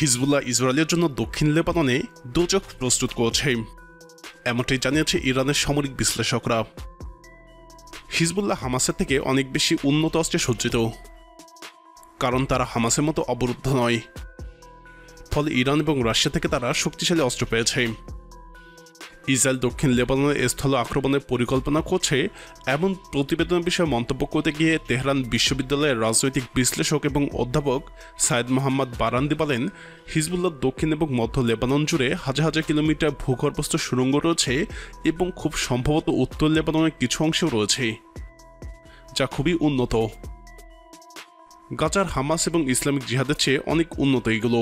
Hezbollah ইসরায়েলের জন্য দক্ষিণ লেবাননে দুচক প্রস্তুত করছে। এমনটাই জানিয়েছে ইরানের সামরিক বিশ্লেষকরা। হিজবুল্লাহ হামাসের থেকে অনেক বেশি উন্নত অস্ত্রে সজ্জিত। কারণ তারা হামাসের মতো অবরুদ্ধ নয়। ফলে ইরান এবং রাশিয়া থেকে তারা শক্তিশালী অস্ত্র পেয়েছে। ইসরায়েল দক্ষিণ লেবাননের স্থল আক্রমণের পরিকল্পনা করছে এমন প্রতিবেদনের বিষয়ে মন্তব্য করতে গিয়ে তেহরান বিশ্ববিদ্যালয়ের রাজনৈতিক বিশ্লেষক এবং অধ্যাপক সায়েদ মোহাম্মদ বারান্দি বলেন, হিজবুল্লাহ দক্ষিণ এবং মধ্য লেবানন জুড়ে হাজার হাজার কিলোমিটার ভূগর্ভস্থ সুড়ঙ্গ রয়েছে এবং খুব সম্ভবত উত্তর লেবাননের কিছু অংশেও রয়েছে, যা খুবই উন্নত। গাজার হামাস এবং ইসলামিক জিহাদের চেয়ে অনেক উন্নত এগুলো।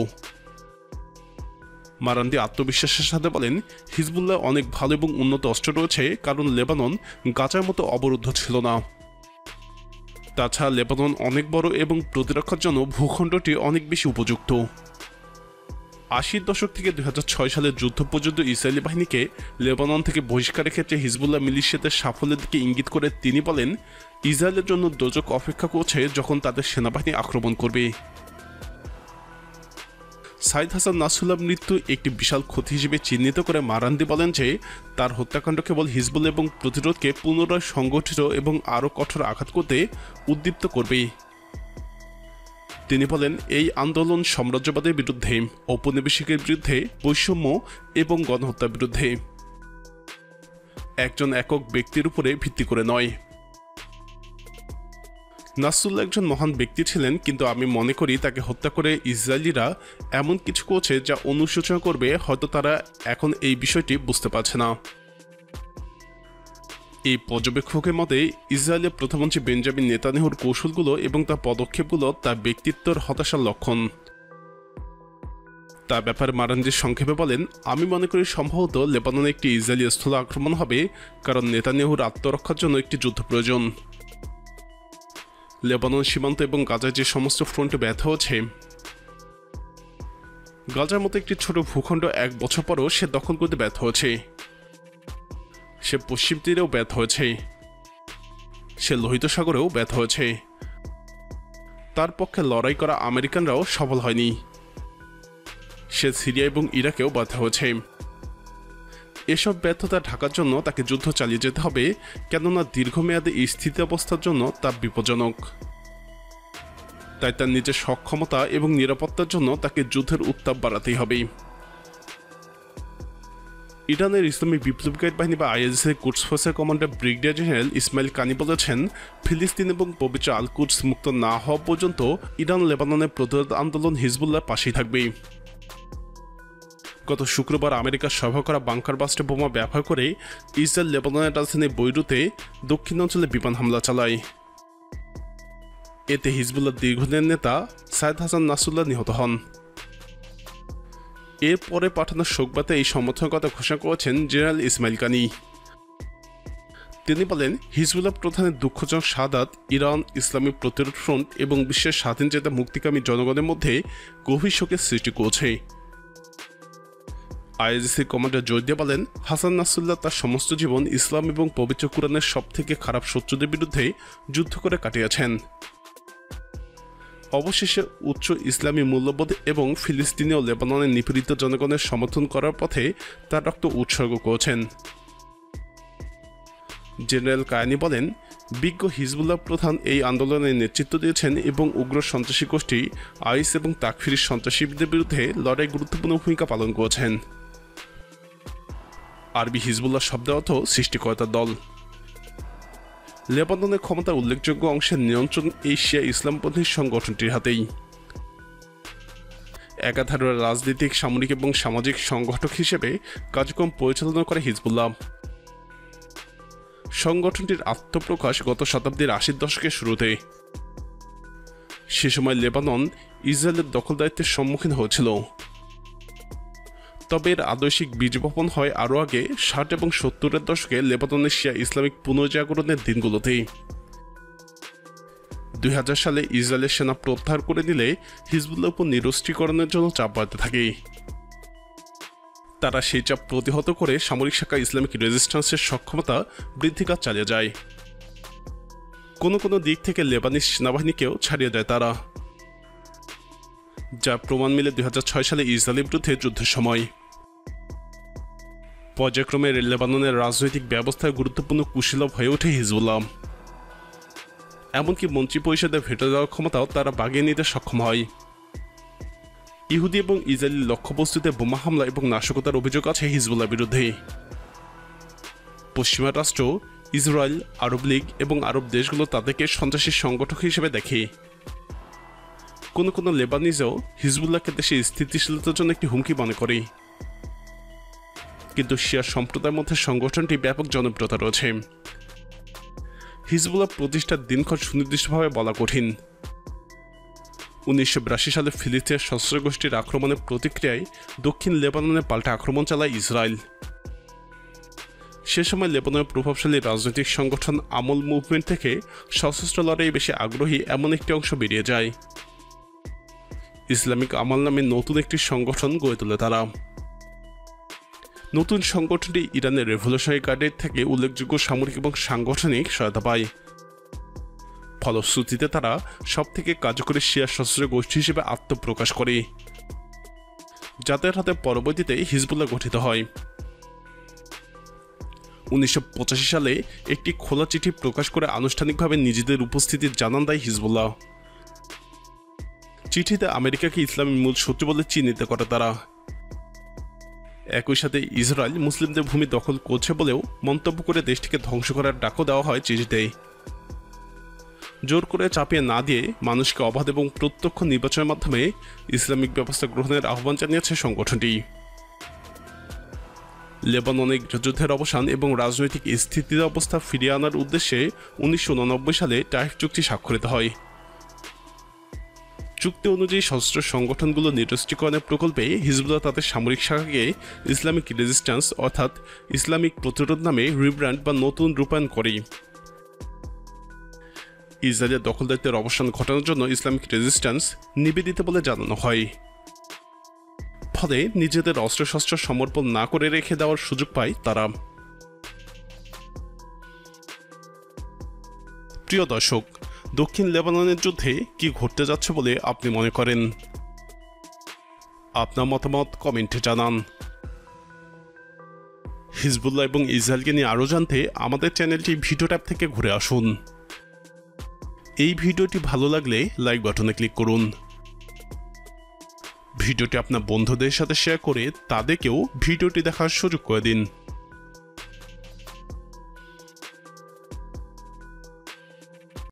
মারান্দি আত্মবিশ্বাসের সাথে বলেন, হিজবুল্লাহ অনেক ভালো এবং উন্নত অস্ত্র রয়েছে, কারণ লেবানন গাজার মতো অবরুদ্ধ ছিল না। তাছাড়া লেবানন অনেক বড় এবং প্রতিরক্ষার জন্য ভূখণ্ডটি অনেক বেশি উপযুক্ত। আশির দশক থেকে দু হাজার ছয় সালের যুদ্ধ পর্যন্ত ইসরায়েলি বাহিনীকে লেবানন থেকে বহিষ্কারের ক্ষেত্রে হিজবুল্লাহ মিলিশিয়াদের সাফল্যের দিকে ইঙ্গিত করে তিনি বলেন, ইসরায়েলের জন্য দোজক অপেক্ষা করছে যখন তাদের সেনাবাহিনী আক্রমণ করবে। সাইদ হাসান নাসুল্লাহ মৃত্যু একটি বিশাল ক্ষতি হিসেবে চিহ্নিত করে মারান্দি বলেন যে, তার হত্যাকাণ্ড কেবল হিজবুল এবং প্রতিরোধকে পুনরায় সংগঠিত এবং আরও কঠোর আঘাত করতে উদ্দীপ্ত করবে তিনি বলেন, এই আন্দোলন সাম্রাজ্যবাদের বিরুদ্ধে, ঔপনিবেশিকের বিরুদ্ধে, বৈষম্য এবং গণহত্যার বিরুদ্ধে। একজন একক ব্যক্তির উপরে ভিত্তি করে নয়। নাসুল্লাহ একজন মহান ব্যক্তি ছিলেন, কিন্তু আমি মনে করি তাকে হত্যা করে ইসরায়েলিরা এমন কিছু করছে যা অনুশোচনা করবে, হয়তো তারা এখন এই বিষয়টি বুঝতে পারছে না। এই পর্যবেক্ষকের মতে, ইসরায়েলের প্রধানমন্ত্রী বেঞ্জামিন নেতানিহুর কৌশলগুলো এবং তার পদক্ষেপগুলো তার ব্যক্তিত্বর হতাশার লক্ষণ। তার ব্যাপারে মারানজি সংক্ষেপে বলেন, আমি মনে করি সম্ভবত লেবাননে একটি ইসরায়েলি স্থল আক্রমণ হবে, কারণ নেতানিয়াহুর আত্মরক্ষার জন্য একটি যুদ্ধ প্রয়োজন। লেবানন সীমান্ত এবং গাজায় যে সমস্ত ফ্রন্ট ব্যর্থ হচ্ছে, গাজার মতো একটি ছোট ভূখণ্ড এক বছর পরও সে দখল করতে ব্যর্থ হয়েছে সে পশ্চিম তীরেও ব্যর্থ হয়েছে সে লোহিত সাগরেও ব্যর্থ হয়েছে তার পক্ষে লড়াই করা আমেরিকানরাও সফল হয়নি। সে সিরিয়া এবং ইরাকেও ব্যর্থ হয়েছে এসব ব্যর্থতা ঢাকার জন্য তাকে যুদ্ধ চালিয়ে যেতে হবে, কেননা দীর্ঘমেয়াদে এই স্থিতাবস্থার জন্য তা বিপজ্জনক। তাই তার নিজের সক্ষমতা এবং নিরাপত্তার জন্য তাকে যুদ্ধের উত্তাপ বাড়াতেই হবে। ইরানের ইসলামী বিপ্লবীকারী বাহিনী বা আইএসএ কুডস ফোর্সের commander brigadier general Ismail Qaani বলেছেন, ফিলিস্তিন এবং পবিত্র আল কুডস মুক্ত না হওয়া পর্যন্ত ইরান লেবাননের প্রতিরোধ আন্দোলন হিজবুল্লাহ পাশেই থাকবে। গত শুক্রবার আমেরিকার সভা করা বাংকার বাস্টে বোমা ব্যবহার করে ইসরায়েল, লেবাননের রাজধানী বৈরুতে দক্ষিণাঞ্চলে বিমান হামলা চালায়। এতে হিজবুল্লাহ দীর্ঘদিনের নেতা সাইদ হাসান নাসুল্লাহ নিহত হন। এরপরে পাঠানো শোকবাতে এই সমর্থনের কথা ঘোষণা করেছেন জেনারেল ইসমাইল কানি। তিনি বলেন, হিজবুল্লাহ প্রধানের দুঃখজনক সাদাত ইরান ইসলামী প্রতিরোধ ফ্রন্ট এবং বিশ্বের স্বাধীন চেতা মুক্তিকামী জনগণের মধ্যে গভীর শোকের সৃষ্টি করছে। আইএসিসি কমান্ডার জোর দিয়ে বলেন, হাসান নাসুল্লাহ তার সমস্ত জীবন ইসলাম এবং পবিত্র কোরআনের সব থেকে খারাপ শত্রুদের বিরুদ্ধে যুদ্ধ করে কাটিয়েছেন। অবশেষে উচ্চ ইসলামী মূল্যবোধ এবং ফিলিস্তিনীয় লেবাননের নিপীড়িত জনগণের সমর্থন করার পথে তার রক্ত উৎসর্গ করেছেন। জেনারেল কায়ানি বলেন, বিজ্ঞ হিজবুল্লাহ প্রধান এই আন্দোলনে নেতৃত্ব দিয়েছেন এবং উগ্র সন্ত্রাসী গোষ্ঠী আইস এবং তাকফির সন্ত্রাসীদের বিরুদ্ধে লড়াই গুরুত্বপূর্ণ ভূমিকা পালন করেছেন। আরবি হিজবুল্লাহ শব্দ অর্থ সৃষ্টিকর্তার দল। লেবাননের ক্ষমতার উল্লেখযোগ্য অংশের নিয়ন্ত্রণ এশিয়া ইসলামপন্থী সংগঠনটির হাতেই। একাধারে রাজনৈতিক, সামরিক এবং সামাজিক সংগঠক হিসেবে কার্যক্রম পরিচালনা করে হিজবুল্লাহ। সংগঠনটির আত্মপ্রকাশ গত শতাব্দীর আশির দশকের শুরুতে। সে সময় লেবানন ইসরায়েলের দখলদারিত্বের সম্মুখীন হয়েছিল। তবে এর আদর্শিক বীজ বপন হয় আরও আগে, ষাট এবং সত্তরের দশকে লেবাননের শিয়া ইসলামিক পুনর্জাগরণের দিনগুলোতেই দুই হাজার সালে ইসরায়েলের সেনা প্রত্যাহার করে নিলে হিজবুল্লাহ উপর নিরস্ত্রীকরণের জন্য চাপ বাড়তে থাকে। তারা সেই চাপ প্রতিহত করে সামরিক শাখা ইসলামিক রেজিস্ট্যান্সের সক্ষমতা বৃদ্ধি কাজ চালিয়ে যায়। কোনো কোনো দিক থেকে লেবানিস সেনাবাহিনীকেও ছাড়িয়ে দেয় তারা। যা প্রমাণ মিলে দুই হাজার ছয় সালে ইসরায়েলের বিরুদ্ধে যুদ্ধের সময়। পর্যায়ক্রমে লেবাননের রাজনৈতিক ব্যবস্থায় গুরুত্বপূর্ণ কুশীলভ হয়ে ওঠে হিজবুল্লাহ। এমনকি মন্ত্রী পরিষদে ভেটো দেওয়ার ক্ষমতাও তারা বাগিয়ে নিতে সক্ষম হয়। ইহুদি এবং ইসরায়েলি লক্ষ্যবস্তুতে বোমা হামলা এবং নাশকতার অভিযোগ আছে হিজবুল্লার বিরুদ্ধে। পশ্চিমা রাষ্ট্র, ইসরায়েল, আরব লীগ এবং আরব দেশগুলো তাদেরকে সন্ত্রাসী সংগঠক হিসেবে দেখে। কোনো কোনো লেবানিজও হিজবুল্লাহকে দেশে স্থিতিশীলতার জন্য একটি হুমকি মনে করে। কিন্তু শিয়া সম্প্রদায়ের মধ্যে সংগঠনটি ব্যাপক জনপ্রিয়তা রয়েছে। হিজবুল্লাহ প্রতিষ্ঠার দিনক্ষণ সুনির্দিষ্টভাবে বলা কঠিন। উনিশশো বিরাশি সালে ফিলিস্তিনের সশস্ত্র গোষ্ঠীর আক্রমণের প্রতিক্রিয়ায় দক্ষিণ লেবাননে পাল্টা আক্রমণ চালায় ইসরায়েল। সে সময় লেবাননের প্রভাবশালী রাজনৈতিক সংগঠন আমল মুভমেন্ট থেকে সশস্ত্র লড়াই বেশি আগ্রহী এমন একটি অংশ বেরিয়ে যায়। ইসলামিক আমাল নামে নতুন একটি সংগঠন গড়ে তোলে তারা। নতুন সংগঠনটি ইরানের রেভলিউশনারি গার্ডের থেকে উল্লেখযোগ্য সামরিক এবং সাংগঠনিক সহায়তা পায়। ফলশ্রুতিতে তারা সবথেকে কার্যকরী শিয়া সশস্ত্র গোষ্ঠী হিসেবে আত্মপ্রকাশ করে, যাদের হাতে পরবর্তীতে হিজবুল্লাহ গঠিত হয়। উনিশশো পঁচাশি সালে একটি খোলা চিঠি প্রকাশ করে আনুষ্ঠানিকভাবে নিজেদের উপস্থিতি জানান দেয় হিজবুল্লাহ। চিঠিতে আমেরিকাকে ইসলামী মূল শত্রু বলে চিহ্নিত করে তারা। একই সাথে ইসরায়েল মুসলিমদের ভূমি দখল করছে বলেও মন্তব্য করে দেশটিকে ধ্বংস করার ডাকও দেওয়া হয় চিঠিতে। জোর করে চাপিয়ে না দিয়ে মানুষকে অবাধ এবং প্রত্যক্ষ নির্বাচনের মাধ্যমে ইসলামিক ব্যবস্থা গ্রহণের আহ্বান জানিয়েছে সংগঠনটি। লেবাননে যুদ্ধের অবসান এবং রাজনৈতিক স্থিতির অবস্থা ফিরিয়ে আনার উদ্দেশ্যে উনিশশো সালে টাইফ চুক্তি স্বাক্ষরিত হয়। চুক্তি অনুযায়ী সশস্ত্র সংগঠনগুলো নিরস্ত্রীকরণের প্রকল্পে হিজবুল্লাহ তাদের সামরিক শাখাকে ইসলামিক রেজিস্ট্যান্স, অর্থাৎ ইসলামিক প্রতিরোধ নামে রিব্র্যান্ড বা নতুন রূপায়ণ করে। ইসরায়েলের দখলদারিত্বের অবসান ঘটানোর জন্য ইসলামিক রেজিস্ট্যান্স নিবেদিত বলে জানানো হয়। ফলে নিজেদের অস্ত্রশস্ত্র সমর্পণ না করে রেখে দেওয়ার সুযোগ পায় তারা। প্রিয় দর্শক দক্ষিণ লেবাননের যুদ্ধে কি ঘটতে যাচ্ছে বলে আপনি মনে করেন? আপনার মতামত কমেন্টে জানান। হিজবুল্লাহ এবং ইসরায়েলকে নিয়ে আরও জানতে আমাদের চ্যানেলটি ভিডিও ট্যাব থেকে ঘুরে আসুন। এই ভিডিওটি ভালো লাগলে লাইক বাটনে ক্লিক করুন। ভিডিওটি আপনার বন্ধুদের সাথে শেয়ার করে তাদেরকেও ভিডিওটি দেখার সুযোগ করে দিন।